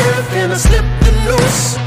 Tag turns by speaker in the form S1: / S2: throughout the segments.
S1: surf and I slipped and loose.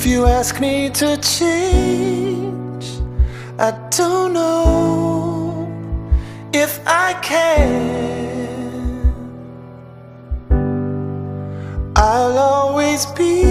S1: If you ask me to change, I don't know if I can. I'll always be.